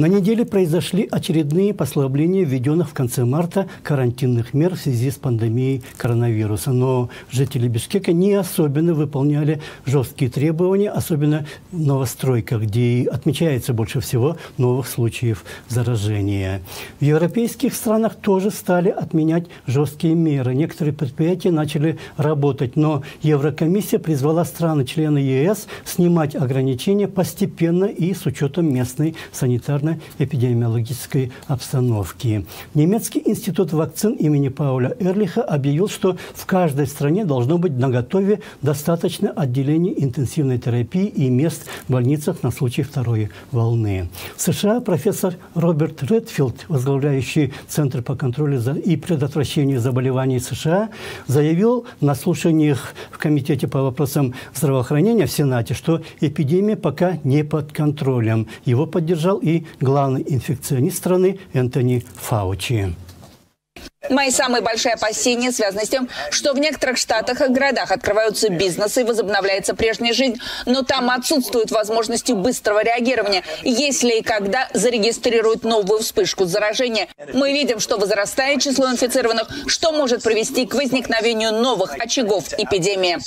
На неделе произошли очередные послабления введенных в конце марта карантинных мер в связи с пандемией коронавируса. Но жители Бишкека не особенно выполняли жесткие требования, особенно в новостройках, где отмечается больше всего новых случаев заражения. В европейских странах тоже стали отменять жесткие меры. Некоторые предприятия начали работать, но Еврокомиссия призвала страны-члены ЕС снимать ограничения постепенно и с учетом местной санитарно-эпидемиологической обстановки. Немецкий институт вакцин имени Пауля Эрлиха объявил, что в каждой стране должно быть наготове достаточно отделений интенсивной терапии и мест в больницах на случай второй волны. В США профессор Роберт Редфилд, возглавляющий Центр по контролю и предотвращению заболеваний США, заявил на слушаниях в Комитете по вопросам здравоохранения в Сенате, что эпидемия пока не под контролем. Его поддержал и главный инфекционист страны Энтони Фаучи. Мои самые большие опасения связаны с тем, что в некоторых штатах и городах открываются бизнесы и возобновляется прежняя жизнь, но там отсутствуют возможности быстрого реагирования, если и когда зарегистрируют новую вспышку заражения. Мы видим, что возрастает число инфицированных, что может привести к возникновению новых очагов эпидемии.